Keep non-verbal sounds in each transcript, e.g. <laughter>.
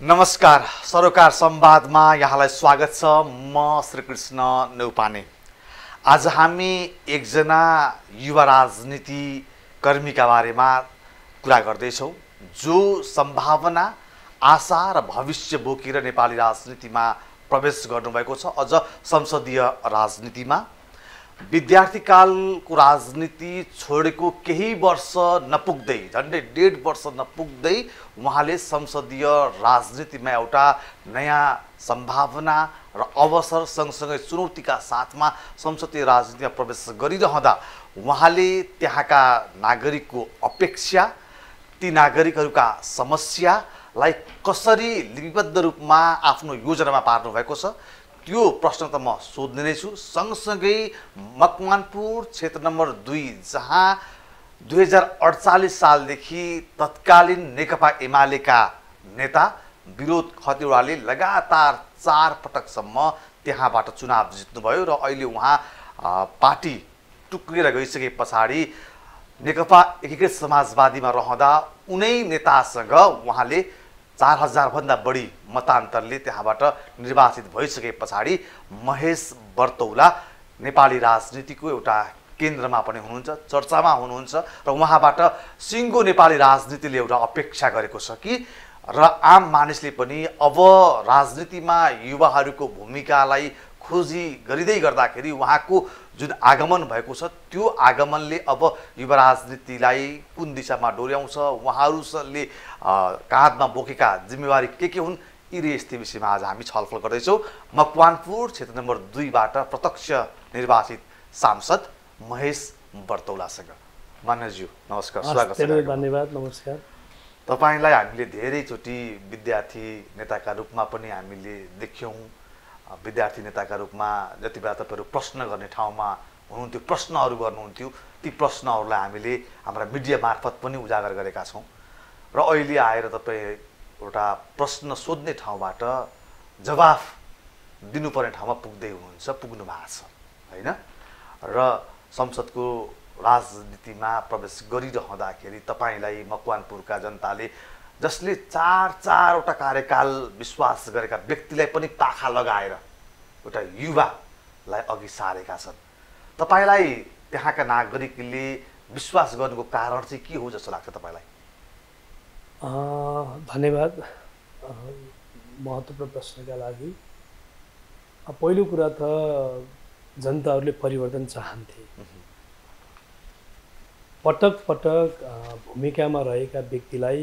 नमस्कार सरोकार संवादमा यहाँलाई स्वागत छ। म श्रीकृष्ण नेउपाने। आज हामी एकजना युवा राजनीति कर्मीका बारेमा कुरा गर्दैछौँ जो सम्भावना आशा र भविष्य बोकेर नेपाली राजनीतिमा प्रवेश गर्नुभएको छ अझ संसदीय राजनीतिमा। विद्यार्थीकालको राजनीति छोडेको केही वर्ष नपुग्दै झन्डै डेढ वर्ष नपुग्दै उहाँले संसदीय राजनीतिमा एउटा नयाँ सम्भावना र अवसर सँगसँगै चुनौतीका साथमा संसदीय राजनीतिमा प्रवेश गरिरहँदा उहाँले त्यहाँका नागरिकको अपेक्षा ती नागरिकहरूका समस्यालाई कसरी लिपिबद्ध रूपमा आफ्नो योजनामा पार्नु भएको छ त्यो प्रश्न त म सोध्ने नै छु। सँगसँगै मकवानपुर क्षेत्र नम्बर दुई जहाँ दुई हजार अडचालिस सालदेखि तत्कालीन नेकपा एमालेका नेता विरोध खतिवडाले लगातार चार पटकसम्म त्यहाँबाट चुनाव जित्नुभयो र अहिले उहाँ पार्टी टुक्रिएर गइसके पछाडि नेकपा एकीकृत समाजवादीमा रहँदा उनै नेतासँग उहाँले चार हजारभन्दा बढी मतान्तरले त्यहाँबाट निर्वाचित भइसके पछाडि महेश बर्तौला नेपाली राजनीतिको एउटा केन्द्रमा पनि हुनुहुन्छ चर्चामा हुनुहुन्छ र उहाँबाट सिङ्गो नेपाली राजनीतिले एउटा अपेक्षा गरेको छ कि र आम मानिसले पनि अब राजनीतिमा युवाहरूको भूमिकालाई खोजी गरिँदै गर्दाखेरि उहाँको जुन आगमन भएको छ त्यो आगमनले अब युवा राजनीतिलाई कुन दिशामा डोर्याउँछ उहाँहरूले काँधमा बोकेका जिम्मेवारी के के हुन् यी यस्तै विषयमा आज हामी छलफल गर्दैछौँ। मकवानपुर क्षेत्र नम्बर दुईबाट प्रत्यक्ष निर्वाचित सांसद महेश बर्तौलासँग मान्यज्यू नमस्कार स्वागत। धन्यवाद नमस्कार। तपाईँलाई हामीले धेरैचोटि विद्यार्थी नेताका रूपमा पनि हामीले देख्यौँ। विद्यार्थी नेताका रूपमा जति बेला तपाईँहरू प्रश्न गर्ने ठाउँमा हुनुहुन्थ्यो प्रश्नहरू गर्नुहुन्थ्यो ती प्रश्नहरूलाई हामीले हाम्रा मिडिया मार्फत पनि उजागर गरेका छौँ। र अहिले आएर तपाईँ एउटा प्रश्न सोध्ने ठाउँबाट जवाफ दिनुपर्ने ठाउँमा पुग्दै हुनुहुन्छ पुग्नु भएको छ होइन? र संसदको राजनीतिमा प्रवेश गरिरहँदाखेरि तपाईँलाई मकवानपुरका जनताले जसले चार चारवटा कार्यकाल विश्वास गरेका व्यक्तिलाई पनि पाखा लगाएर एउटा युवालाई अघि सारेका छन्। तपाईँलाई त्यहाँका नागरिकले विश्वास गर्नुको कारण चाहिँ के हो जस्तो लाग्छ तपाईँलाई? धन्यवाद। महत्त्वपूर्ण प्रश्नका लागि। पहिलो कुरा त जनताहरूले परिवर्तन चाहन्थे। पटक पटक भूमिकामा रहेका व्यक्तिलाई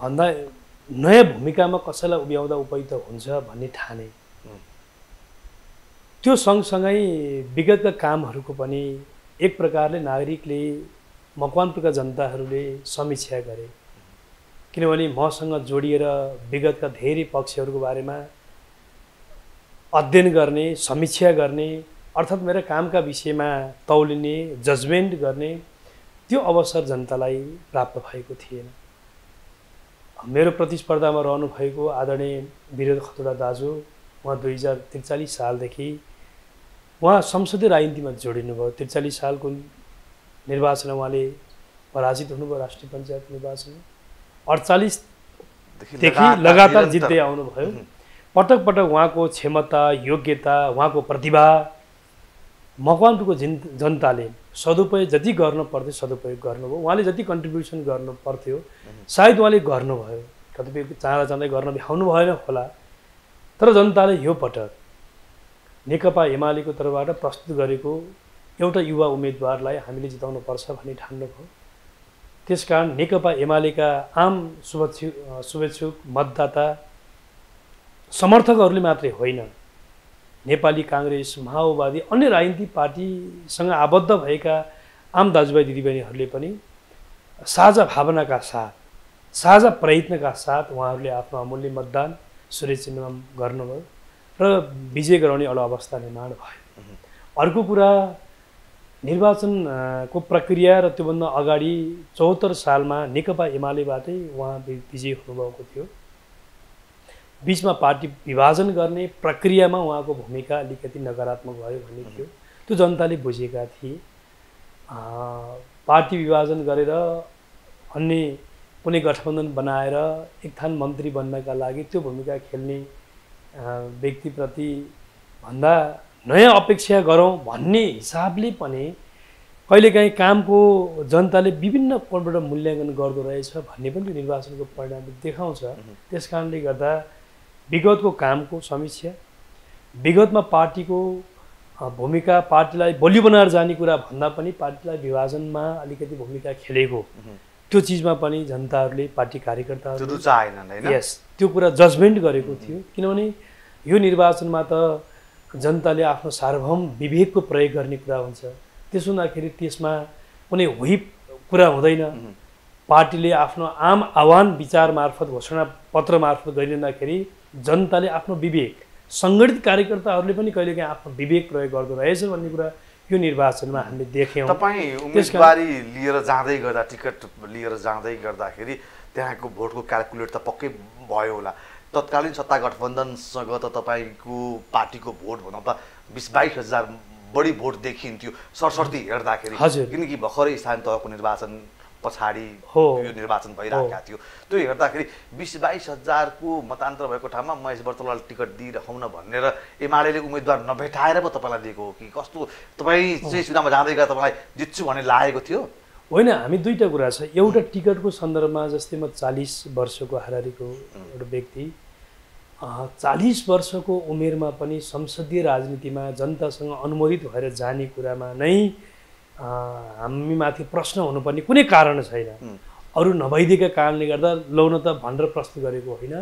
भन्दा नयाँ भूमिकामा कसैलाई उभ्याउँदा उपयुक्त हुन्छ भन्ने ठाने। त्यो सँगसँगै विगतका कामहरूको पनि एक प्रकारले नागरिकले मकवानपुरका जनताहरूले समीक्षा गरे। किनभने मसँग जोडिएर विगतका धेरै पक्षहरूको बारेमा अध्ययन गर्ने समीक्षा गर्ने अर्थात् मेरा कामका विषयमा तौलिने जजमेन्ट गर्ने त्यो अवसर जनतालाई प्राप्त भएको थिएन। मेरो प्रतिस्पर्धामा रहनुभएको आदरणीय विरोध खतोडा दाजु उहाँ दुई हजार त्रिचालिस सालदेखि उहाँ संसदीय राजनीतिमा जोडिनुभयो। त्रिचालिस सालको निर्वाचनमा उहाँले पराजित हुनुभयो राष्ट्रिय पञ्चायत निर्वाचनमा अडचालिसदेखि लगातार जित्दै आउनुभयो। पटक पटक उहाँको क्षमता योग्यता उहाँको प्रतिभा मकवानपुरको जिन जनताले सदुपयोग जति गर्नु पर्थ्यो सदुपयोग गर्नुभयो। उहाँले जति कन्ट्रिब्युसन गर्नु पर्थ्यो सायद उहाँले गर्नुभयो। कतिपय चाँडा चाँडै गर्न भ्याउनु भएन होला। तर जनताले यो पटक नेकपा एमालेको तर्फबाट प्रस्तुत गरेको एउटा युवा उम्मेदवारलाई हामीले जिताउनुपर्छ भन्ने ठान्नुभयो त्यसकारण नेकपा एमालेका आम शुभेच्छु शुभेच्छुक मतदाता समर्थकहरूले मात्रै होइन। नेपाली काङ्ग्रेस माओवादी अन्य राजनीतिक पार्टीसँग आबद्ध भएका आम दाजुभाइ दिदीबहिनीहरूले पनि साझा भावनाका साथ साझा प्रयत्नका साथ उहाँहरूले आफ्नो अमूल्य मतदान सूर्य चिन्हमा गर्नुभयो र विजय गराउने एउटा अवस्था निर्माण भयो। अर्को कुरा निर्वाचनको प्रक्रिया र त्योभन्दा अगाडि चौहत्तर सालमा नेकपा एमालेबाटै उहाँ विजयी हुनुभएको थियो। बिचमा पार्टी विभाजन गर्ने प्रक्रियामा उहाँको भूमिका अलिकति नकारात्मक भयो भन्ने थियो। त्यो जनताले बुझेका थिए। पार्टी विभाजन गरेर अन्य कुनै गठबन्धन बनाएर एक थान मन्त्री बन्नका लागि त्यो भूमिका खेल्ने व्यक्तिप्रति भन्दा नयाँ अपेक्षा गरौँ भन्ने हिसाबले पनि कहिलेकाहीँ कामको जनताले विभिन्न कोणबाट मूल्याङ्कन गर्दो रहेछ भन्ने पनि निर्वाचनको परिणामले देखाउँछ। त्यस कारणले गर्दा विगतको कामको समीक्षा विगतमा पार्टीको भूमिका पार्टीलाई बलियो बनाएर जाने कुरा भन्दा पनि पार्टीलाई विभाजनमा अलिकति भूमिका खेलेको त्यो चिजमा पनि जनताहरूले पार्टी कार्यकर्ताहरू रुचाएन होइन? यस त्यो कुरा जजमेन्ट गरेको थियो। किनभने यो निर्वाचनमा त जनताले आफ्नो सार्वभौम विवेकको प्रयोग गर्ने कुरा हुन्छ। त्यसो हुँदाखेरि त्यसमा कुनै हुइप कुरा हुँदैन। पार्टीले आफ्नो आम आह्वान विचार मार्फत घोषणा पत्र मार्फत गरिरहँदाखेरि जनताले आफ्नो विवेक सङ्गठित कार्यकर्ताहरूले पनि कहिलेकाहीँ आफ्नो विवेक प्रयोग गर्दो रहेछ भन्ने कुरा यो निर्वाचनमा हामीले देख्यौँ। तपाईँ उम्मेदवारी लिएर जाँदै गर्दा टिकट लिएर जाँदै गर्दाखेरि त्यहाँको भोटको क्यालकुलेट त पक्कै भयो होला। तत्कालीन सत्ता गठबन्धनसँग त तपाईँको पार्टीको भोट भनौँ त बिस बाइस हजार बढी भोट देखिन्थ्यो सरसर्ती हेर्दाखेरि। हजुर। किनकि भर्खरै स्थानीय तहको निर्वाचन पछाडि हो। यो निर्वाचन भइरहेका थियो। त्यो हेर्दाखेरि बिस बाइस हजारको मतान्तर भएको ठाउँमा महेश वर्तलाल टिकट दिइरहौँ न भनेर एमाले उम्मेदवार नभेटाएर पो तपाईँलाई दिएको हो कि कस्तो? तपाईँ चाहिँ चुनावमा जाँदै गर्दा तपाईँलाई जित्छु भन्ने लागेको थियो? होइन हामी दुईवटा कुरा छ। एउटा टिकटको सन्दर्भमा जस्तै म चालिस वर्षको हारारीको एउटा व्यक्ति चालिस वर्षको उमेरमा पनि संसदीय राजनीतिमा जनतासँग अनुमोदित भएर जाने कुरामा नै हामीमाथि प्रश्न हुनुपर्ने कुनै कारण छैन। अरू नभइदिएका कारणले गर्दा लौन त भनेर प्रश्न गरेको होइन।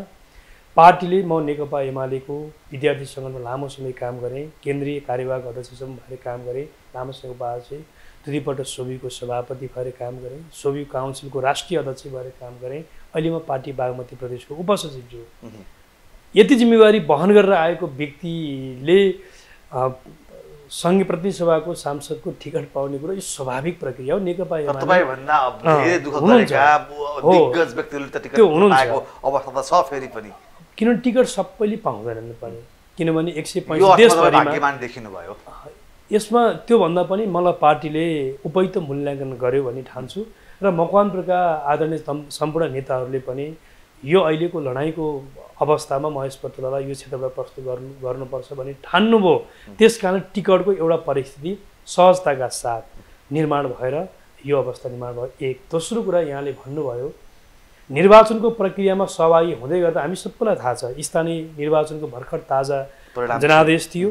पार्टीले म नेकपा एमालेको विद्यार्थी सङ्गठनमा लामो समय काम गरेँ। केन्द्रीय कार्यवाहक अध्यक्षसम्म भएर काम गरेँ। लामो समय उपाध्यक्ष दुईपल्ट सोबीको सभापति भएर काम गरेँ। सोबी काउन्सिलको राष्ट्रिय अध्यक्ष भएर काम गरेँ। अहिले म पार्टी बागमती प्रदेशको उपसचिव छु। यति जिम्मेवारी वहन गरेर आएको व्यक्तिले सङ्घीय प्रतिनिधि सभाको सांसदको टिकट पाउने कुरो यो स्वाभाविक प्रक्रिया हो। नेकपा किनभने टिकट सबैले पाउँदैनन् पनि किनभने एक सय पैँतिस यसमा त्योभन्दा पनि मलाई पार्टीले उपयुक्त मूल्याङ्कन गर्यो भन्ने ठान्छु। र मकवानपुरका आदरणीय सम्- सम्पूर्ण नेताहरूले पनि यो अहिलेको लडाइँको अवस्थामा महेश पत्रलाई यो क्षेत्रबाट प्रस्तुत गर्नु गर्नुपर्छ भन्ने ठान्नुभयो। त्यस कारण टिकटको एउटा परिस्थिति सहजताका साथ निर्माण भएर यो अवस्था निर्माण भयो। एक दोस्रो कुरा यहाँले भन्नुभयो निर्वाचनको प्रक्रियामा सहभागी हुँदै गर्दा हामी सबैलाई थाहा छ स्थानीय निर्वाचनको भर्खर ताजा जनादेश थियो।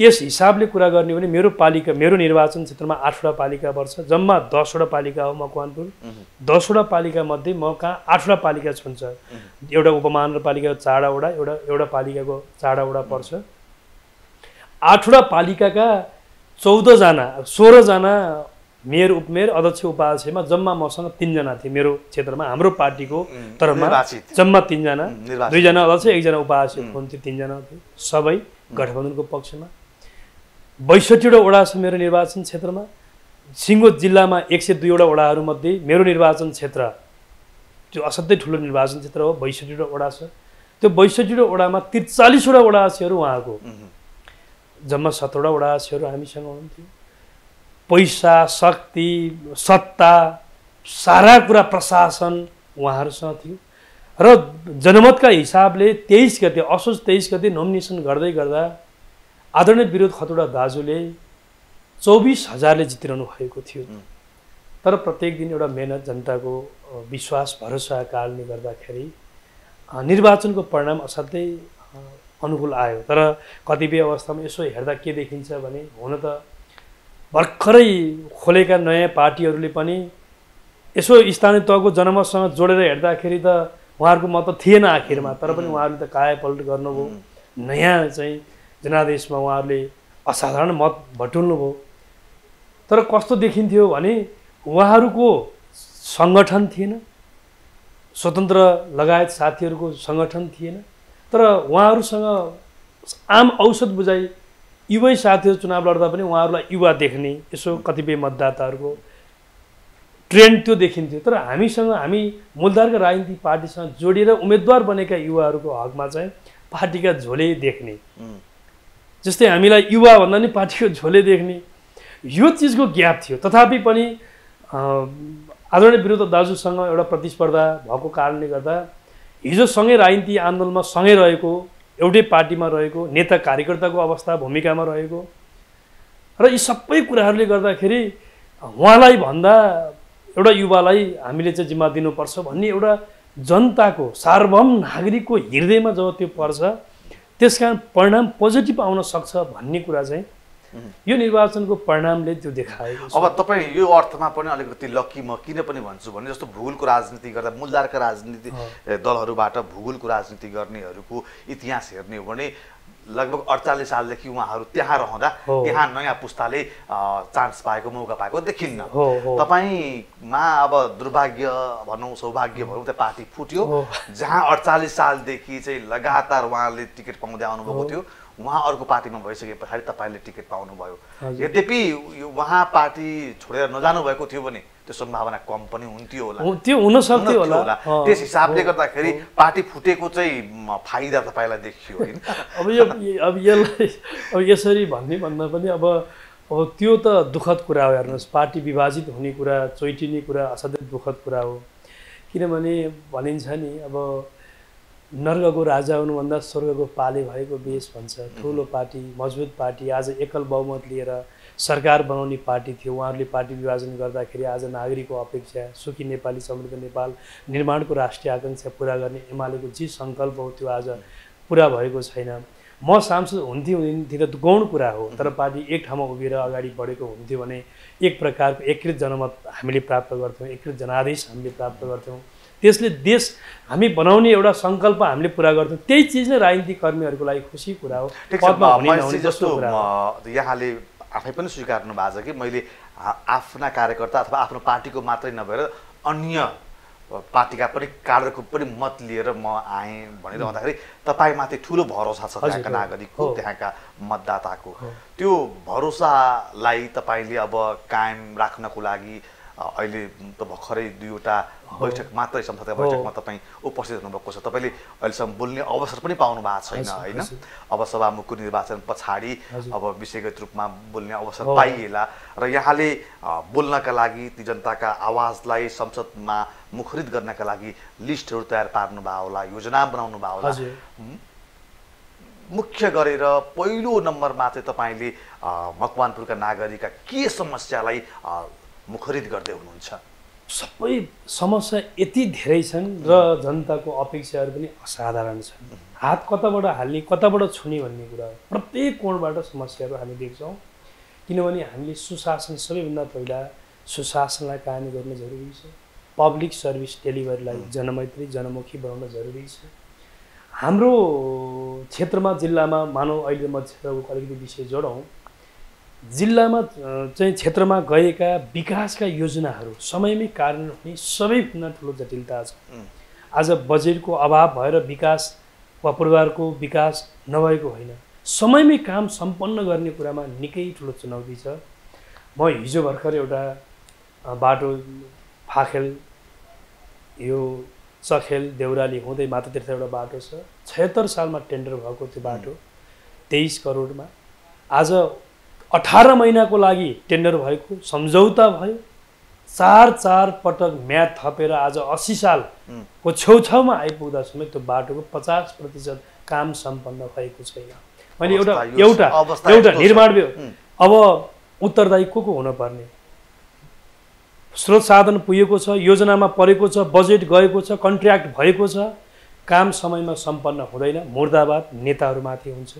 त्यस हिसाबले कुरा गर्ने भने मेरो पालिका मेरो निर्वाचन क्षेत्रमा आठवटा पालिका पर्छ। जम्मा दसवटा पालिका हो मकवानपुर। दसवटा पालिका मध्ये म कहाँ आठवटा पालिका छुन्छ एउटा उपमहानगरपालिका चारवटा एउटा एउटा पालिकाको चारवटा पर्छ। आठवटा पालिकाका चौधजना सोह्रजना मेयर उपमेयर अध्यक्ष उपाध्यक्षमा जम्मा मसँग तिनजना थिए मेरो क्षेत्रमा हाम्रो पार्टीको तर्फमा। जम्मा तिनजना। दुईजना अध्यक्ष एकजना उपाध्यक्ष हुनुहुन्थ्यो तिनजना थियो सबै गठबन्धनको पक्षमा। बैसठीवटा वडा छ मेरो निर्वाचन क्षेत्रमा सिङ्गो जिल्लामा एक सय दुईवटा वडाहरूमध्ये मेरो निर्वाचन क्षेत्र त्यो असाध्यै ठुलो निर्वाचन क्षेत्र हो बैसठीवटा वडा छ त्यो बैसठीवटा वडामा त्रिचालिसवटा वडाध्यक्षहरू उहाँको। जम्मा सत्रवटा वडाध्यक्षहरू हामीसँग हुनुहुन्थ्यो। पैसा शक्ति सत्ता सारा कुरा प्रशासन उहाँहरूसँग थियो। र जनमतका हिसाबले तेइस गते असोज तेइस गते नोमिनेसन गर्दै गर्दा आदरणीय विरोध खतुडा दाजुले चौबिस हजारले जितिरहनु भएको थियो। तर प्रत्येक दिन एउटा मेहनत जनताको विश्वास भरोसा कारणले गर्दाखेरि निर्वाचनको परिणाम असाध्यै अनुकूल आयो। तर कतिपय अवस्थामा यसो हेर्दा के देखिन्छ भने हुन त भर्खरै खोलेका नयाँ पार्टीहरूले पनि यसो स्थानीय तहको जनमतसँग जोडेर हेर्दाखेरि त उहाँहरूको मत त थिएन आखिरमा तर पनि उहाँहरूले त कायापलट गर्नुभयो। नयाँ चाहिँ जनादेशमा उहाँहरूले असाधारण मत भटुल्नुभयो तर कस्तो देखिन्थ्यो भने उहाँहरूको सङ्गठन थिएन। स्वतन्त्र लगायत साथीहरूको सङ्गठन थिएन। तर उहाँहरूसँग आम औषध बुझाइ युवै साथीहरू चुनाव लड्दा पनि उहाँहरूलाई युवा देख्ने यसो कतिपय मतदाताहरूको ट्रेन्ड त्यो देखिन्थ्यो। तर हामीसँग हामी मूलधारका राजनीतिक पार्टीसँग जोडिएर उम्मेदवार बनेका युवाहरूको हकमा चाहिँ पार्टीका झोले देख्ने। जस्तै हामीलाई युवा भन्दा नि पार्टीको झोले देख्ने यो चिजको ग्याप थियो। तथापि पनि आदरणीय विरुद्ध दाजुसँग एउटा प्रतिस्पर्धा भएको कारणले गर्दा हिजो सँगै राजनीति आन्दोलनमा सँगै रहेको एउटै पार्टीमा रहेको नेता कार्यकर्ताको अवस्था भूमिकामा रहेको र यी सबै कुराहरूले गर्दाखेरि उहाँलाई भन्दा एउटा युवालाई हामीले चाहिँ जिम्मा दिनुपर्छ भन्ने एउटा जनताको सार्वभौम नागरिकको हृदयमा जब त्यो पर्छ त्यस कारण परिणाम पोजिटिभ आउन सक्छ भन्ने कुरा चाहिँ यो निर्वाचनको परिणामले त्यो देखाएको अब तपाईँ यो अर्थमा पनि अलिकति लक्की म किन पनि भन्छु भने जस्तो भूगोलको राजनीति गर्दा मूलधारका राजनीति दलहरूबाट भूगोलको राजनीति गर्नेहरूको इतिहास हेर्ने हो भने लगभग अडचालिस सालदेखि उहाँहरू त्यहाँ रहँदा। त्यहाँ नयाँ पुस्ताले चान्स पाएको मौका पाएको देखिन्न तपाईँमा अब दुर्भाग्य भनौँ सौभाग्य भनौँ त्यो पार्टी फुट्यो। जहाँ अडचालिस सालदेखि चाहिँ लगातार उहाँले टिकट पाउँदै आउनुभएको थियो उहाँ अर्को पार्टीमा भइसके पछाडि तपाईँले टिकट पाउनुभयो। यद्यपि उहाँ पार्टी छोडेर नजानु भएको थियो भने त्यो सम्भावना कम पनि हुन्थ्यो होला। त्यो हुन सक्थ्यो होला। त्यस हिसाबले गर्दाखेरि। पार्टी फुटेको चाहिँ फाइदा तपाईँलाई देखियो होइन। <laughs> अब यो अब यसलाई अब यसरी भन्ने भन्दा पनि अब अब त्यो त दुःखद कुरा हो हेर्नुहोस्। पार्टी विभाजित हुने कुरा चोइटिने कुरा असाध्यै दुःखद कुरा हो। किनभने भनिन्छ नि अब नर्गको राजा हुनुभन्दा स्वर्गको पाले भएको बेस भन्छ। ठुलो पार्टी मजबुत पार्टी आज एकल बहुमत लिएर सरकार बनाउने पार्टी थियो। उहाँहरूले पार्टी विभाजन गर्दाखेरि आज नागरिकको अपेक्षा सुखी नेपाली समृद्ध नेपाल निर्माणको राष्ट्रिय आकाङ्क्षा पुरा गर्ने एमालेको जे सङ्कल्प हो त्यो आज पुरा भएको छैन। म सांसद हुन्थेँ हुन्थेँ त गौण कुरा हो तर पार्टी एक ठाउँमा उभिएर अगाडि बढेको हुन्थ्यो भने एक प्रकारको एकीकृत जनमत हामीले प्राप्त गर्थ्यौँ एकीकृत जनादेश हामीले प्राप्त गर्थ्यौँ। त्यसले देश हामी बनाउने एउटा सङ्कल्प हामीले पुरा गर्थ्यौँ त्यही चिज नै राजनीतिक कर्मीहरूको लागि खुसी कुरा हो जस्तो यहाँले आफै पनि स्वीकार्नु भएको छ कि मैले आफ्ना कार्यकर्ता अथवा आफ्नो पार्टीको मात्रै नभएर अन्य पार्टीका पनि कार्यको पनि मत लिएर म आएँ भनिरहँदाखेरि तपाईँमाथि ठुलो भरोसा छ त्यहाँका। नागरिकको। त्यहाँका मतदाताको। त्यो भरोसालाई तपाईँले अब कायम राख्नको लागि अहिले त भर्खरै दुईवटा बैठक मात्रै संसदीय हो। बैठकमा तपाईँ उपस्थित हुनुभएको छ तपाईँले अहिलेसम्म बोल्ने अवसर पनि पाउनु भएको छैन होइन। अब सभामुखको निर्वाचन पछाडि। अब विषयगत रूपमा बोल्ने अवसर। पाइएला र यहाँले बोल्नका लागि ती जनताका आवाजलाई संसदमा मुखरित गर्नका लागि लिस्टहरू तयार पार्नु भयो होला योजना बनाउनु भयो होला मुख्य गरेर पहिलो नम्बरमा चाहिँ तपाईँले मकवानपुरका नागरिकका के समस्यालाई मुखरित गर्दै हुनुहुन्छ। सबै समस्या यति धेरै छन् र जनताको अपेक्षाहरू पनि असाधारण छन्। हात कताबाट हाल्ने कताबाट छुने भन्ने कुरा हो। प्रत्येक कोणबाट समस्याहरू हामी देख्छौँ। किनभने हामीले सुशासन सबैभन्दा पहिला सुशासनलाई कायम गर्न जरुरी छ। पब्लिक सर्भिस डेलिभरीलाई जनमैत्री जनमुखी बनाउन जरुरी छ। हाम्रो क्षेत्रमा जिल्लामा मानव अहिले म क्षेत्रको अलिकति विषय जोडौँ। जिल्लामा चाहिँ क्षेत्रमा गएका विकासका योजनाहरू समयमै कार्यान्वयन हुने सबैभन्दा ठुलो जटिलता छ। आज बजेटको अभाव भएर विकास वा परिवारको विकास नभएको होइन। समयमै काम सम्पन्न गर्ने कुरामा निकै ठुलो चुनौती छ। म हिजो भर्खर एउटा बाटो फाखेल यो चखेल देउराली हुँदै मातातीर्थ एउटा बाटो छ। छयत्तर सालमा टेन्डर भएको त्यो बाटो तेइस करोडमा। आज अठार महिनाको लागि टेन्डर भएको सम्झौता भयो। चार चार पटक म्याद थपेर आज उम्, सालको छेउछाउमा आइपुग्दा समेत त्यो बाटोको पचास प्रतिशत काम सम्पन्न भएको छैन। मैले एउटा एउटा एउटा। निर्माण अब उत्तरदायी को को हुनुपर्ने? स्रोत साधन पुगेको छ योजनामा परेको छ बजेट गएको छ कन्ट्र्याक्ट भएको छ काम समयमा सम्पन्न हुँदैन। मुर्दाबाद नेताहरूमाथि हुन्छ।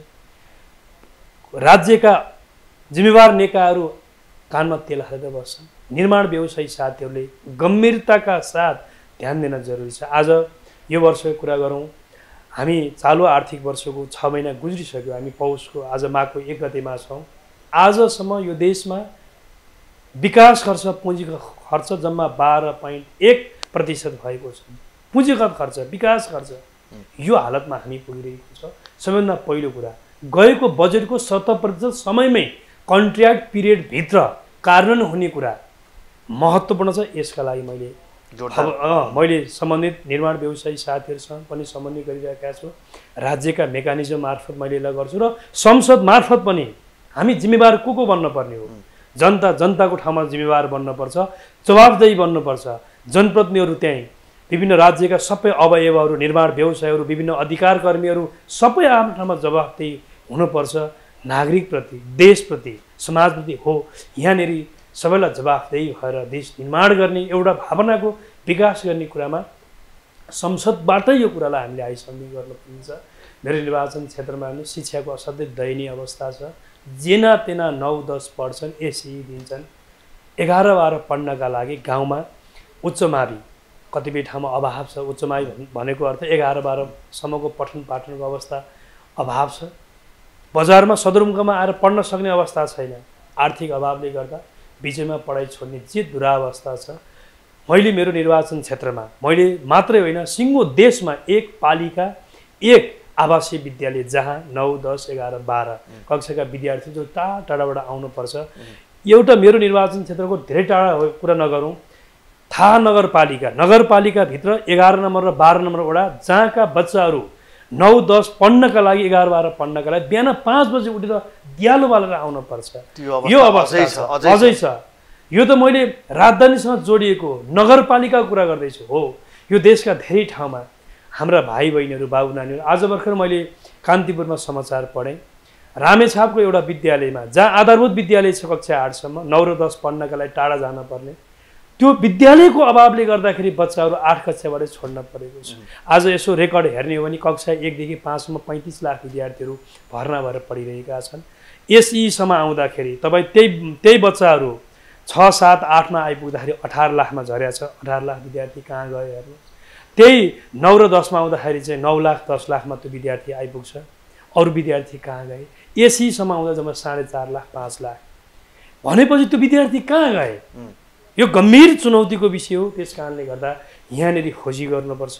राज्यका जिम्मेवार नेताहरू कानमा तेल हालेर बस्छन्। निर्माण व्यवसायी साथीहरूले गम्भीरताका साथ ध्यान दिन जरुरी छ। आज यो वर्षको कुरा गरौँ। हामी चालु आर्थिक वर्षको छ महिना गुज्रिसक्यो। हामी पौषको आज माघको एक गतेमा छौँ। आजसम्म यो देशमा विकास खर्च पुँजीगत खर्च जम्मा बाह्र पोइन्ट एक प्रतिशत भएको छ। पुँजीगत खर्च विकास खर्च यो हालतमा हामी पुगिरहेको छ। सबैभन्दा पहिलो कुरा गएको बजेटको सत्तर प्रतिशत समयमै कन्ट्र्याक्ट पिरियडभित्र कार्यान्वयन हुने कुरा महत्त्वपूर्ण छ यसका लागि मैले अब मैले सम्बन्धित निर्माण व्यवसायी साथीहरूसँग पनि सम्बन्धित गरिरहेका छु। राज्यका मेकानिजम मार्फत मैले यसलाई गर्छु र संसद मार्फत पनि हामी जिम्मेवार को को बन्न पर्ने हो। जनता जनताको ठाउँमा जिम्मेवार बन्नुपर्छ जवाबदेही बन्नुपर्छ। जनप्रतिनिधिहरू त्यहीँ विभिन्न राज्यका सबै अवयवहरू निर्माण व्यवसायहरू विभिन्न अधिकार कर्मीहरू सबै आफ्नो ठाउँमा जवाबदेही हुनुपर्छ। नागरिकप्रति देशप्रति समाजप्रति हो यहाँनिर सबैलाई जवाफदेही भएर देश निर्माण गर्ने एउटा भावनाको विकास गर्ने कुरामा संसदबाटै यो कुरालाई हामीले आइसम्म छ मेरो निर्वाचन क्षेत्रमा पनि शिक्षाको असाध्यै दयनीय अवस्था छ। जेना तेना नौ दस पढ्छन् एसी दिन्छन्। एघार बाह्र पढ्नका लागि गाउँमा उच्च मावि कतिपय ठाउँमा अभाव छ। उच्च मावि भनेको अर्थ एघार बाह्रसम्मको पठन पाठनको अवस्था अभाव छ। बजारमा सदरमुखमा आएर पढ्न सक्ने अवस्था छैन। आर्थिक अभावले गर्दा बिचैमा पढाइ छोड्ने जे दुरावस्था छ मैले मेरो निर्वाचन क्षेत्रमा मैले मात्रै होइन सिङ्गो देशमा एक पालिका एक आवासीय विद्यालय जहाँ नौ दस एघार बाह्र कक्षाका विद्यार्थी जो टाढा टाढाबाट आउनुपर्छ। एउटा मेरो निर्वाचन क्षेत्रको धेरै टाढा कुरा नगरौँ। थाहा नगरपालिका नगरपालिकाभित्र एघार नम्बर र बाह्र नम्बर वडा जहाँका बच्चाहरू नौ दस पढ्नका लागि एघार बाह्र पढ्नका लागि बिहान पाँच बजी उठेर दियालो बालेर आउनुपर्छ। यो अवस्था छ अझै छ। यो त मैले राजधानीसँग जोडिएको नगरपालिकाको कुरा गर्दैछु हो। यो देशका धेरै ठाउँमा हाम्रा भाइ बहिनीहरू बाबु नानीहरू आज भर्खर मैले कान्तिपुरमा समाचार पढेँ। रामेछापको एउटा विद्यालयमा जहाँ आधारभूत विद्यालय छ कक्षा आठसम्म नौ र दस पढ्नका लागि टाढा जान पर्ने। त्यो विद्यालयको अभावले गर्दाखेरि बच्चाहरू आठ कक्षाबाटै छोड्न परेको छ। आज यसो रेकर्ड हेर्ने हो भने कक्षा एकदेखि पाँचसम्म पैँतिस लाख विद्यार्थीहरू भर्ना भएर पढिरहेका छन्। एसईसम्म आउँदाखेरि तपाईँ त्यही त्यही बच्चाहरू छ सात आठमा आइपुग्दाखेरि अठार लाखमा झरेको छ। अठार लाख विद्यार्थी कहाँ गयो हेर्नुहोस् त्यही नौ र दसमा आउँदाखेरि चाहिँ नौ लाख दस लाखमा त्यो विद्यार्थी आइपुग्छ। अरू विद्यार्थी कहाँ गए? एसीसम्म आउँदा जम्मा साढे चार लाख पाँच लाख। भनेपछि त्यो विद्यार्थी कहाँ गए? यो गम्भीर चुनौतीको विषय हो त्यस कारणले गर्दा यहाँनिर खोजी गर्नुपर्छ।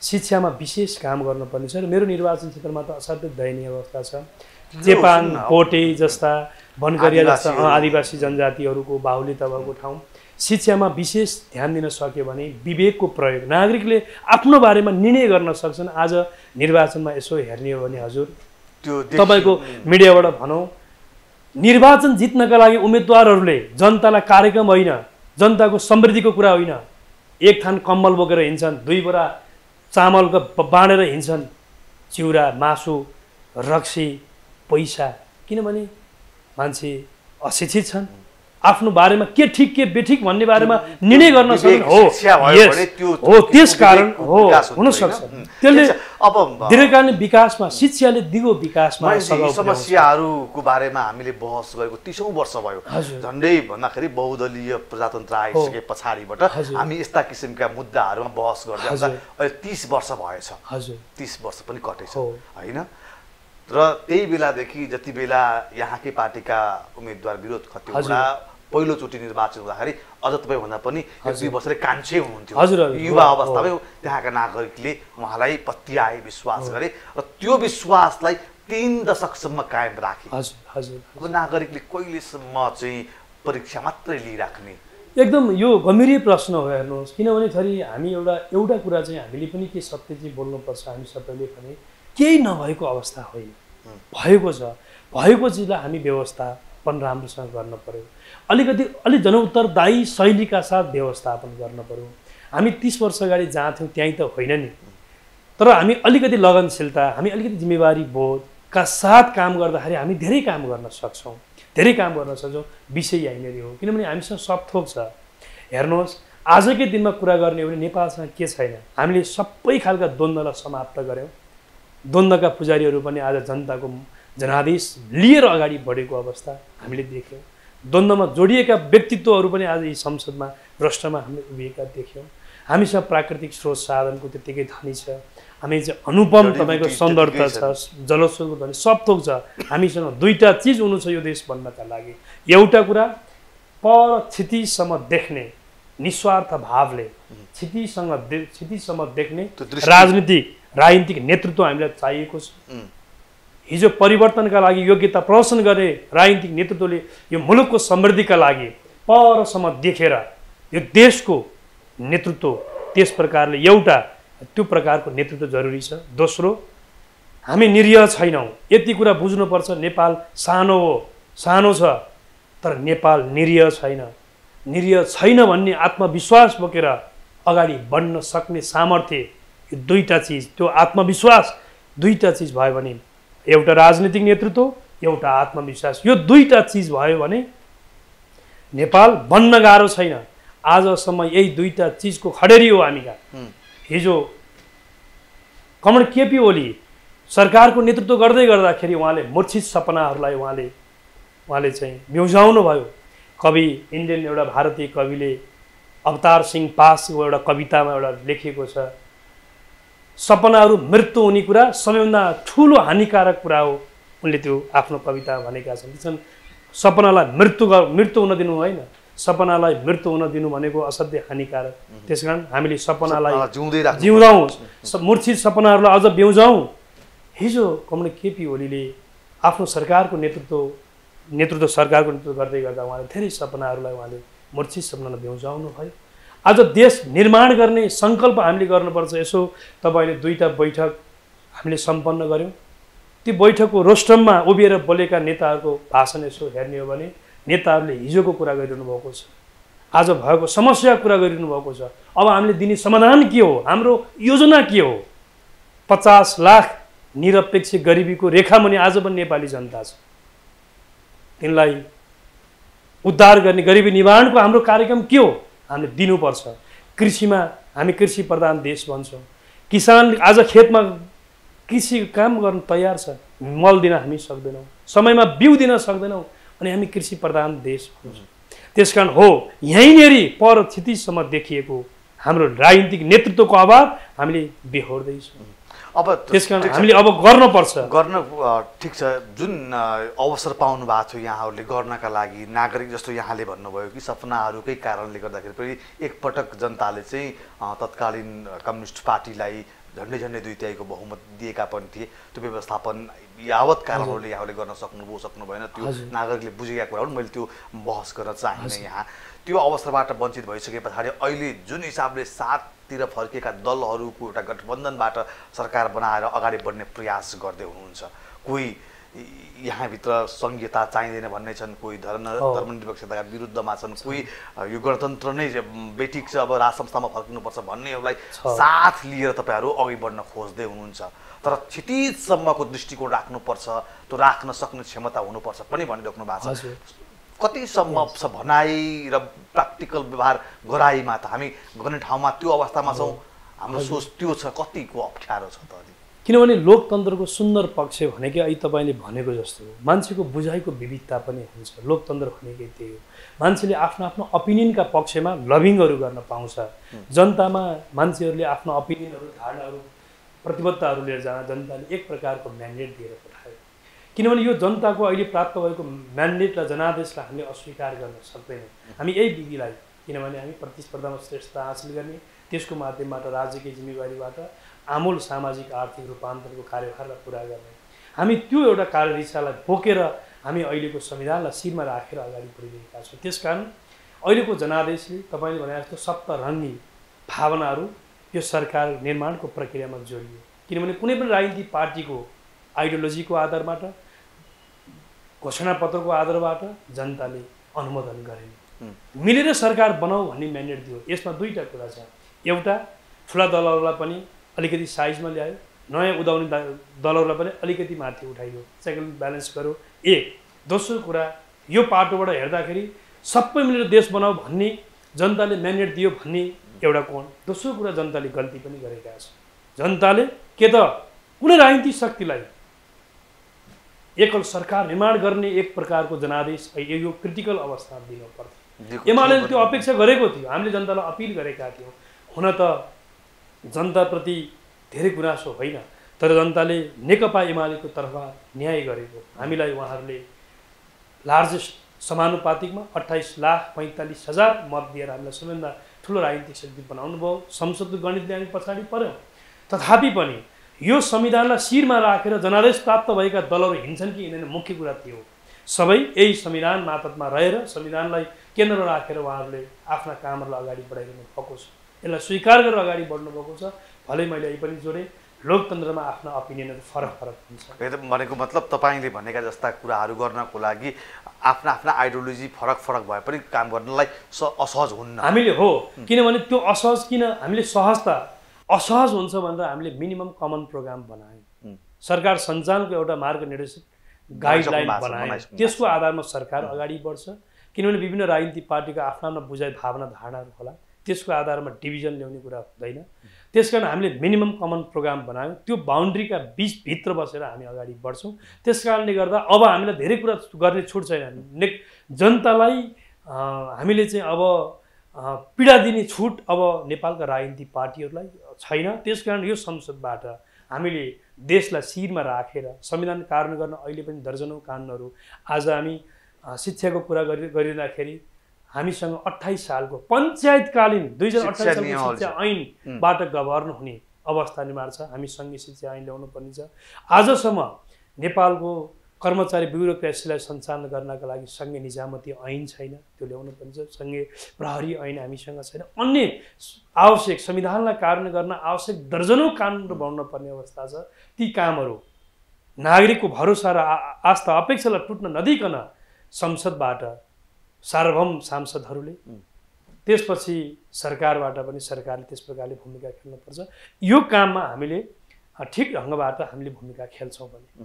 शिक्षामा विशेष काम गर्नुपर्ने छ र मेरो निर्वाचन क्षेत्रमा त असाध्यै दयनीय अवस्था छ। चेपाङ पोटे जस्ता वनकरिया जस्ता आदिवासी। जनजातिहरूको बाहुल्यता भएको ठाउँ शिक्षामा विशेष ध्यान दिन सक्यो भने विवेकको प्रयोग नागरिकले आफ्नो बारेमा निर्णय गर्न सक्छन्। आज निर्वाचनमा यसो हेर्ने हो भने हजुर त्यो तपाईँको मिडियाबाट भनौँ निर्वाचन जित्नका लागि उम्मेदवारहरूले जनतालाई कार्यक्रम होइन जनताको समृद्धिको कुरा होइन। एक थान कम्बल बोकेर हिँड्छन् दुई बोरा चामलको बाँडेर हिँड्छन्। चिउरा मासु रक्सी पैसा। किनभने मान्छे अशिक्षित छन्। आफ्नो बारेमा के ठिक के बेठिक भन्ने बारेमा निर्णय गर्न सक्ने हो। हो त्यस कारण हो हुनसक्छ। त्यसले अब दीर्घकालीन विकासमा शिक्षाले दिगो विकासमा समस्याहरूको बारेमा हामीले बहस गरेको तिसौँ वर्ष भयो। झन्डै भन्दाखेरि बहुदलीय प्रजातन्त्र आइसके पछाडिबाट हामी यस्ता किसिमका मुद्दाहरूमा बहस गर्दै अहिले तिस वर्ष भएछ। हजुर। तिस वर्ष पनि कटेछ होइन? र त्यही बेलादेखि जति बेला यहाँकै पार्टीका उम्मेदवार विरोध खतिवडा पहिलोचोटि निर्वाचन हुँदाखेरि अझ तपाईँभन्दा पनि दुई वर्षले कान्छे हुनुहुन्थ्यो। हजुर युवा अवस्थामै त्यहाँका नागरिकले उहाँलाई पत्याए विश्वास गरे र त्यो विश्वासलाई तिन दशकसम्म कायम राखे। हजुर हजुर। अब नागरिकले कहिलेसम्म चाहिँ परीक्षा मात्रै लिइराख्ने? एकदम यो गम्भीर प्रश्न हो हेर्नुहोस्। किनभने फेरि हामी एउटा एउटा कुरा चाहिँ हामीले पनि के सत्य चाहिँ बोल्नुपर्छ हामी सबैले भने केही नभएको अवस्था होइन। भएको छ। भएको चिजलाई हामी व्यवस्थापन राम्रोसँग गर्न पऱ्यो अलिकति अलिक जनउत्तरदायी शैलीका साथ व्यवस्थापन गर्न पऱ्यो हामी तिस वर्ष अगाडि जहाँ थियौँ त्यहीँ त होइन नि। तर हामी अलिकति लगनशीलता हामी अलिकति जिम्मेवारी बोधका साथ काम गर्दाखेरि हामी धेरै काम गर्न सक्छौँ। धेरै काम गर्न सक्छौँ। विषय यहीँनिर हो। किनभने हामीसँग सब थोक छ। हेर्नुहोस् आजकै दिनमा कुरा गर्ने हो भने नेपालसँग के छैन? हामीले सबै खालका द्वन्द्वलाई समाप्त गऱ्यौँ। द्वन्द्वका पुजारीहरू पनि आज जनताको जनादेश लिएर अगाडि बढेको अवस्था हामीले देख्यौँ। द्वन्द्वमा जोडिएका व्यक्तित्वहरू पनि आज यी संसदमा भ्रष्टमा हामीले उभिएका देख्यौँ। हामीसँग प्राकृतिक स्रोत साधनको त्यत्तिकै धनी छ। हामी चाहिँ अनुपम तपाईँको सौन्दर्य छ। जलस्रोतको धनी सब थोक छ। हामीसँग दुईवटा चिज हुनु छ यो देश बन्नका लागि। एउटा कुरा पर क्षतिसम्म देख्ने निस्वार्थ भावले क्षतिसँग क्षतिसम्म देख्ने राजनीतिक राजनीतिक नेतृत्व हामीलाई चाहिएको छ। हिजो परिवर्तनका लागि योग्यता प्रदर्शन गरे राजनीतिक नेतृत्वले यो मुलुकको समृद्धिका लागि परसम्म देखेर यो देशको नेतृत्व त्यस प्रकारले एउटा त्यो प्रकारको नेतृत्व जरुरी छ। दोस्रो हामी निरीह छैनौँ। यति कुरा बुझ्नुपर्छ नेपाल सानो हो सानो छ तर नेपाल निरीह छैन। निरीह छैन भन्ने आत्मविश्वास बोकेर अगाडि बढ्न सक्ने सामर्थ्य यो दुईवटा चिज त्यो आत्मविश्वास दुईवटा चिज भयो भने एउटा राजनीतिक नेतृत्व एउटा आत्मविश्वास। यो दुईवटा चिज भयो भने नेपाल बन्न गाह्रो छैन। आजसम्म यही दुईवटा चिजको खडेरी हो हामी कहाँ हिजो कमल केपी ओली सरकारको नेतृत्व गर्दै गर्दाखेरि उहाँले मूर्छित सपनाहरूलाई उहाँले उहाँले चाहिँ ब्युझाउनु भयो। कवि इन्डियन एउटा भारतीय कविले अवतार सिंह पासको एउटा कवितामा एउटा लेखिएको छ। सपनाहरू मृत्यु हुने कुरा सबैभन्दा ठुलो हानिकारक कुरा हो। उनले त्यो आफ्नो कवितामा भनेका छन्। त्यसमा सपनालाई मृत्यु मृत्यु हुन दिनु होइन। सपनालाई मृत्यु हुन दिनु भनेको असाध्य हानिकारक। त्यस कारण हामीले सपनालाई जिउँदै जिउँदाउँ। मूर्छित सपनाहरूलाई अझ ब्याउजाउँ हिजो कमल केपी ओलीले आफ्नो सरकारको नेतृत्व नेतृत्व सरकारको नेतृत्व गर्दै गर्दा उहाँले धेरै सपनाहरूलाई उहाँले मूर्छित सपनालाई भ्याउजाउनु भयो। आज देश निर्माण गर्ने सङ्कल्प हामीले गर्नुपर्छ यसो तपाईँले दुईवटा बैठक हामीले सम्पन्न गऱ्यौँ ती बैठकको रोस्टममा उभिएर बोलेका नेताहरूको भाषण यसो हेर्ने हो भने नेताहरूले हिजोको कुरा गरिरहनु भएको छ आज भएको समस्याको कुरा गरिरहनु भएको छ। अब हामीले दिने समाधान के हो? हाम्रो योजना के हो? पचास लाख निरपेक्ष गरिबीको रेखामुनि आज पनि नेपाली जनता छ। तिनलाई उद्धार गर्ने गरिबी निवारणको हाम्रो कार्यक्रम के हो? हामीले दिनुपर्छ। कृषिमा हामी कृषि प्रधान देश भन्छौँ किसान आज खेतमा कृषि काम गर्न तयार छ मल दिन हामी सक्दैनौँ। समयमा बिउ दिन सक्दैनौँ अनि हामी कृषि प्रधान देश भन्छौँ त्यस कारण हो यहीँनेरि पर क्षतिसम्म देखिएको हाम्रो राजनीतिक नेतृत्वको अभाव हामीले बेहोर्दैछौँ। अब त्यस कारण ठिक छ। हामीले अब गर्नुपर्छ गर्न ठिक छ जुन अवसर पाउनु भएको थियो यहाँहरूले गर्नका लागि नागरिक जस्तो यहाँले भन्नुभयो कि सपनाहरूकै कारणले गर्दाखेरि पनि एकपटक जनताले चाहिँ तत्कालीन कम्युनिस्ट पार्टीलाई झन्डै झन्डै दुई तिहाईको बहुमत दिएका पनि थिए। त्यो व्यवस्थापन यावत कारणहरूले यहाँले गर्न सक्नुभयो सक्नु भएन। त्यो। नागरिकले बुझेका कुरा हुन् मैले त्यो बहस गर्न चाहेन यहाँ। त्यो अवसरबाट वञ्चित भइसके पछाडि अहिले जुन हिसाबले साततिर फर्केका दलहरूको एउटा गठबन्धनबाट सरकार बनाएर अगाडि बढ्ने प्रयास गर्दै हुनुहुन्छ। कोही यहाँभित्र सङ्घीयता चाहिँदैन भन्ने छन् कोही धर्म। धर्मनिरपेक्षताका विरुद्धमा छन् कोही यो गणतन्त्र नै बेठिक छ अब राज संस्थामा फर्किनुपर्छ भन्नेहरूलाई। साथ लिएर तपाईँहरू अघि बढ्न खोज्दै हुनुहुन्छ। तर क्षितिजसम्मको दृष्टिकोण राख्नुपर्छ त्यो राख्न सक्ने क्षमता हुनुपर्छ पनि भनिराख्नु भएको छ। कतिसम्म छ भनाइ र प्र्याक्टिकल व्यवहार गराइमा त हामी गर्ने ठाउँमा त्यो अवस्थामा छौँ। हाम्रो सोच त्यो छ कतिको अप्ठ्यारो छ त किनभने लोकतन्त्रको सुन्दर पक्ष भनेकै अहिले तपाईँले भनेको जस्तो हो। मान्छेको बुझाइको विविधता पनि हुन्छ। लोकतन्त्र भनेकै त्यही हो। मान्छेले आफ्नो आफ्नो ओपिनियनका पक्षमा लभिङहरू गर्न पाउँछ। जनतामा मान्छेहरूले आफ्नो ओपिनियनहरू धारणाहरू प्रतिबद्धताहरू लिएर जान जनताले एक प्रकारको म्यान्डेट दिएर पठायो। किनभने यो जनताको अहिले प्राप्त भएको म्यान्डेट र जनादेशलाई हामीले अस्वीकार गर्न सक्दैनौँ। हामी यही विधिलाई किनभने हामी प्रतिस्पर्धामा श्रेष्ठता हासिल गर्ने त्यसको माध्यमबाट राज्यकै जिम्मेवारीबाट आमूल सामाजिक आर्थिक रूपान्तरणको कार्यभारलाई पुरा गर्ने। हामी त्यो एउटा कार्यदिशालाई बोकेर हामी अहिलेको संविधानलाई शिरमा राखेर अगाडि बढिरहेका छौँ। त्यसकारण अहिलेको जनादेशले तपाईँले भने जस्तो सप्तरङ्गी भावनाहरू यो सरकार निर्माणको प्रक्रियामा जोडियो। किनभने कुनै पनि राजनीतिक पार्टीको आइडियोलोजीको आधारबाट घोषणापत्रको आधारबाट जनताले अनुमोदन गरेन। मिलेर सरकार बनाऊ भन्ने म्यान्डेट दियो। यसमा दुईवटा कुरा छ। एउटा ठुला दलहरूलाई पनि अलिकति साइजमा ल्यायो। नयाँ उदाउने दलहरूलाई पनि अलिकति माथि उठाइयो। सेकेन्ड ब्यालेन्स गर्यो एक दोस्रो कुरा यो पाटोबाट हेर्दाखेरि सबै मिलेर देश बनाऊ भन्ने जनताले म्यान्डेट दियो भन्ने एउटा कोण। दोस्रो कुरा जनताले गल्ती पनि गरेका छ जनताले के त कुनै राजनीतिक शक्तिलाई एकल सरकार निर्माण गर्ने एक प्रकारको जनादेश यो क्रिटिकल अवस्थामा दिनु पर्थ्यो दिएको एमाले त्यो। अपेक्षा गरेको थियो। हामीले जनतालाई अपिल गरेका थियौँ। हुन त जनताप्रति धेरै गुनासो होइन तर जनताले नेकपा एमालेको तर्फमा न्याय गरेको हामीलाई उहाँहरूले लार्जेस्ट समानुपातिकमा अट्ठाइस लाख पैँतालिस हजार मत दिएर हामीलाई सबैभन्दा ठुलो राजनीतिक शक्ति बनाउनु भयो संसदको गणितले हामी पछाडि पऱ्यौँ तथापि पनि यो संविधानलाई शिरमा राखेर जनादेश प्राप्त भएका दलहरू हिँड्छन् कि हिँड्दैन मुख्य कुरा हो। सबै यही संविधान मातहतमा रहेर संविधानलाई केन्द्रमा राखेर उहाँहरूले आफ्ना कामहरूलाई अगाडि बढाइरहनु भएको छ। यसलाई स्वीकार गरेर अगाडि बढ्नु भएको छ। भलै मैले यही पनि जोडेँ। लोकतन्त्रमा आफ्ना ओपिनियनहरू फरक फरक हुन्छ। एकदम भनेको मतलब तपाईँले भनेका जस्ता कुराहरू गर्नको लागि आफ्ना आफ्ना आइडियोलोजी फरक फरक भए पनि काम गर्नलाई स असहज हुन्न। हामीले हो। किनभने त्यो असहज किन हामीले सहजता असहज हुन्छ भनेर हामीले मिनिमम कमन प्रोग्राम बनायौँ। सरकार सञ्चालनको एउटा मार्गनिर्देशित गाइडलाइन बनाएको छ, बनायौँ। त्यसको आधारमा सरकार अगाडि बढ्छ। किनभने विभिन्न राजनीतिक पार्टीको आफ्ना आफ्ना बुझाइ भावना धारणाहरू होला। त्यसको आधारमा डिभिजन ल्याउने कुरा हुँदैन। त्यस कारण हामीले मिनिमम कमन प्रोग्राम बनायौँ। त्यो बााउन्ड्रीका बिच भित्र बसेर हामी अगाडि बढ्छौँ। त्यस कारणले गर्दा अब हामीलाई धेरै कुरा गर्ने छुट छैन। ने जनतालाई हामीले चाहिँ अब पीडा दिने छुट अब नेपालका राजनीतिक पार्टीहरूलाई छैन। त्यस कारण यो संसदबाट हामीले देशलाई शिरमा राखेर संविधान कार्यान्वयन गर्न अहिले पनि दर्जनौँ कानुनहरू आज हामी शिक्षाको कुरा गरि गरिँदाखेरि हामीसँग अठाइस सालको पञ्चायतकालीन दुई हजार अठाइस सालको शिक्षा। ऐनबाट गभर्न हुने अवस्था निर्माण छ हामी सङ्घीय शिक्षा ऐन ल्याउनु पर्ने छ। आजसम्म नेपालको कर्मचारी ब्युरोक्रेसीलाई सञ्चालन गर्नका लागि सङ्घीय निजामती ऐन छैन त्यो ल्याउनु पर्ने छ। सङ्घीय प्रहरी ऐन हामीसँग छैन। अन्य आवश्यक संविधानलाई कार्यान्वयन गर्न आवश्यक दर्जनौँ कानुनहरू बनाउन पर्ने अवस्था छ। ती कामहरू नागरिकको भरोसा र आस्था अपेक्षालाई टुट्न नदिकन संसदबाट सार्वभौम सांसदहरूले। त्यसपछि सरकारबाट पनि सरकारले त्यस प्रकारले भूमिका खेल्नुपर्छ। यो काममा हामीले ठिक ढङ्गबाट हामीले भूमिका खेल्छौँ भने।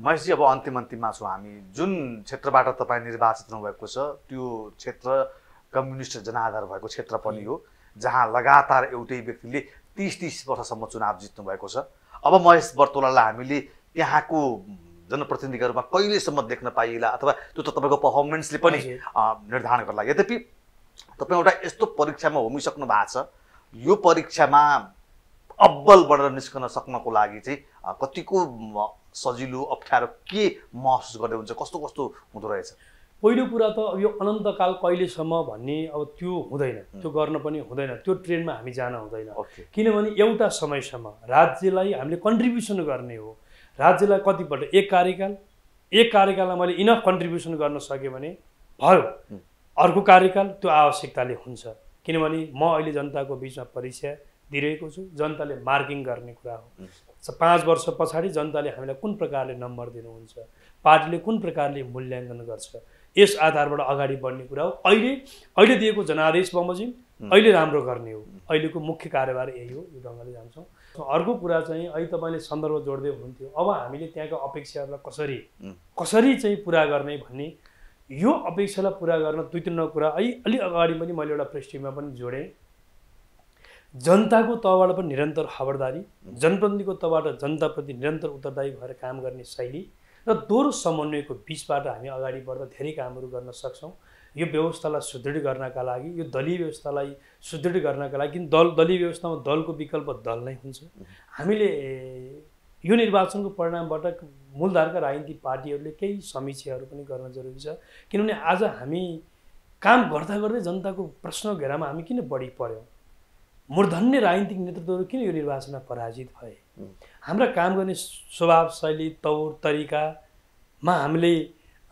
महेशजी अब अन्तिम अन्तिममा छौँ हामी। जुन क्षेत्रबाट तपाईँ निर्वाचित हुनुभएको छ त्यो क्षेत्र कम्युनिस्ट जनाधार भएको क्षेत्र पनि हो जहाँ लगातार एउटै व्यक्तिले तिस तिस वर्षसम्म चुनाव जित्नु भएको छ। अब महेश बर्तोलालाई हामीले त्यहाँको जनप्रतिनिधिका रूपमा कहिलेसम्म देख्न पाइएला अथवा त्यो त तपाईँको पर्फर्मेन्सले पनि निर्धारण गर्ला। यद्यपि तपाईँ एउटा यस्तो परीक्षामा होमिसक्नु भएको छ यो परीक्षामा अब्बल बढेर निस्कन सक्नको लागि चाहिँ कतिको सजिलो अप्ठ्यारो के महसुस गर्दै हुन्छ कस्तो कस्तो हुँदो रहेछ? पहिलो कुरा त यो अनन्तकाल कहिलेसम्म भन्ने अब त्यो हुँदैन। त्यो गर्न पनि हुँदैन। त्यो ट्रेनमा हामी जान हुँदैन। किनभने एउटा समयसम्म राज्यलाई हामीले कन्ट्रिब्युसन गर्ने हो। राज्यलाई कतिपल्ट एक कार्यकाल एक कार्यकालमा मैले इनफ कन्ट्रिब्युसन गर्न सकेँ भने भयो। अर्को कार्यकाल त्यो आवश्यकताले हुन्छ। किनभने म अहिले जनताको बिचमा परीक्षा दिइरहेको छु। जनताले मार्किङ गर्ने कुरा हो। पाँच वर्ष पछाडि जनताले हामीलाई कुन प्रकारले नम्बर दिनुहुन्छ पार्टीले कुन प्रकारले मूल्याङ्कन गर्छ यस आधारबाट अगाडि बढ्ने कुरा हो। अहिले अहिले दिएको जनादेश बमोजिम अहिले राम्रो गर्ने हो। अहिलेको मुख्य कार्यभार यही हो। यो ढङ्गले जान्छौँ। अर्को कुरा चाहिँ अहिले तपाईँले सन्दर्भ जोड्दै हुनुहुन्थ्यो। अब हामीले त्यहाँका अपेक्षाहरूलाई कसरी. कसरी चाहिँ पुरा गर्ने भन्ने यो अपेक्षालाई पुरा गर्न दुई तिनवटा कुरा अलि अलिक अगाडि पनि मैले एउटा पृष्ठमा पनि जोडेँ। जनताको तहबाट पनि निरन्तर खबरदारी जनप्रतिनिधिको तहबाट जनताप्रति निरन्तर उत्तरदायी भएर काम गर्ने शैली र दोहोरो समन्वयको बिचबाट हामी अगाडि बढ्दा धेरै कामहरू गर्न सक्छौँ। यो व्यवस्थालाई सुदृढ गर्नका लागि यो दलीय व्यवस्थालाई सुदृढ गर्नका लागि किन दल दलीय व्यवस्थामा दलको विकल्प दल नै हुन्छ। हामीले यो निर्वाचनको परिणामबाट मूलधारका राजनीतिक पार्टीहरूले केही समीक्षाहरू पनि गर्न जरुरी छ। किनभने आज हामी काम गर्दा गर्दै जनताको प्रश्न घेरामा हामी किन बढी पर्यौँ? मूर्धन्य राजनीतिक नेतृत्वहरू किन यो निर्वाचनमा पराजित भए? हाम्रा काम गर्ने स्वभाव शैली तौर तरिकामा हामीले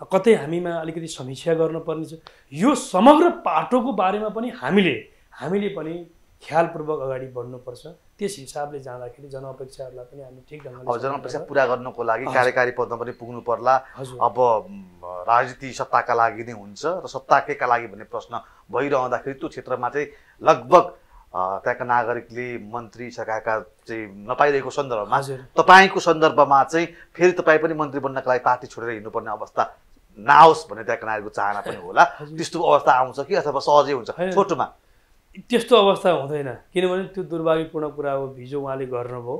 कतै हामीमा अलिकति समीक्षा गर्नुपर्ने छ। यो समग्र पाटोको बारेमा पनि हामीले हामीले पनि ख्यालपूर्वक अगाडि बढ्नुपर्छ। त्यस हिसाबले जाँदाखेरि जनअपेक्षाहरूलाई पनि हामी ठिक ढङ्गले जनअपेक्षा पुरा गर्नको लागि कार्यकारी पदमा पनि पुग्नु पर्ला अब राजनीति सत्ताका लागि नै हुन्छ र सत्ता केका लागि भन्ने प्रश्न भइरहँदाखेरि त्यो क्षेत्रमा चाहिँ लगभग त्यहाँका नागरिकले मन्त्री सरकारका चाहिँ नपाइरहेको सन्दर्भमा तपाईँको सन्दर्भमा चाहिँ फेरि तपाईँ पनि मन्त्री बन्नका लागि पार्टी छोडेर हिँड्नुपर्ने अवस्था नआओस् भन्ने त्यहाँका नागरिकको चाहना पनि होला। <laughs> त्यस्तो अवस्था आउँछ कि अथवा सहजै हुन्छ। छोटोमा त्यस्तो अवस्था हुँदैन किनभने त्यो दुर्भाग्यपूर्ण कुरा हो हिजो उहाँले गर्नुभयो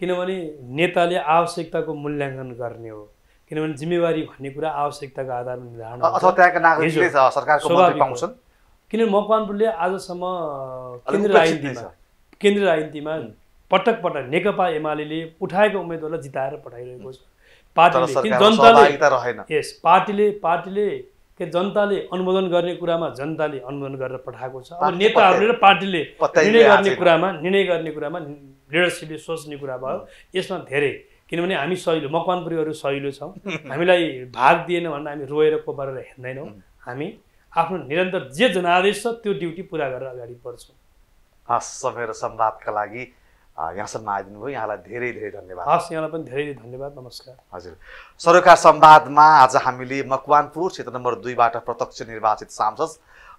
किनभने नेताले आवश्यकताको मूल्याङ्कन गर्ने हो किनभने जिम्मेवारी भन्ने कुरा आवश्यकताको आधारमा निर्धारण। अथवा त्यहाँका नागरिकले हिजो। सरकारको मन्त्री। पाउँछन् किनभने मकवानपुरले आजसम्म केन्द्रीय राजनीतिमा केन्द्रीय राजनीतिमा पटक पटक नेकपा एमाले उठाएको उम्मेद्वारलाई जिताएर पठाइरहेको छ पार्टीले जनताले यस पार्टीले पार्टीले के जनताले अनुमोदन गर्ने कुरामा जनताले अनुमोदन गरेर पठाएको छ। अब नेताहरूले र पार्टीले निर्णय गर्ने। कुरामा निर्णय गर्ने कुरामा लिडरसिपले सोच्ने कुरा भयो। यसमा धेरै किनभने हामी सहिलो मकवानपुरीहरू सहिलो छौँ। हामीलाई भाग दिएन भनेर हामी रोएर कोपारेर हिँड्दैनौँ। हामी आफ्नो निरन्तर जे जनादेश छ त्यो ड्युटी पुरा गरेर अगाडि बढ्छौँ। हस् समय र संवादका लागि यहाँसम्म आइदिनु भयो। यहाँलाई धेरै धेरै धन्यवाद। हस् यहाँलाई पनि धेरै धेरै धन्यवाद। नमस्कार। हजुर। सरोकार संवादमा आज हामीले मकवानपुर क्षेत्र नम्बर दुईबाट प्रत्यक्ष निर्वाचित सांसद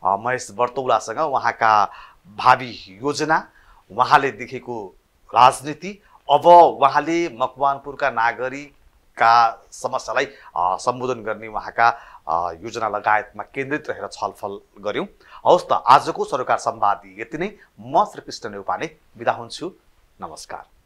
महेश बर्तौलासँग उहाँका भावी योजना उहाँले देखेको राजनीति अब उहाँले मकवानपुरका नागरिकका समस्यालाई सम्बोधन गर्ने उहाँका योजना लगायतमा केन्द्रित रहेर छलफल गऱ्यौँ हवस् त आजको सरोकार संवाद यति नै। म श्रीकृष्ण नेउपाने बिदा हुन्छु। नमस्कार।